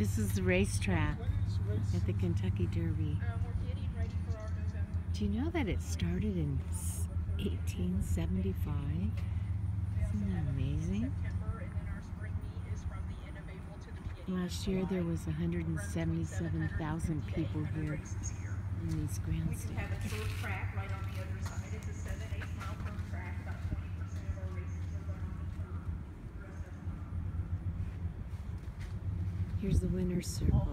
This is the racetrack at the Kentucky Derby. Do you know that it started in 1875? Isn't that amazing? Last year there was 177,000 people here in these grandstands. Here's the winner's circle.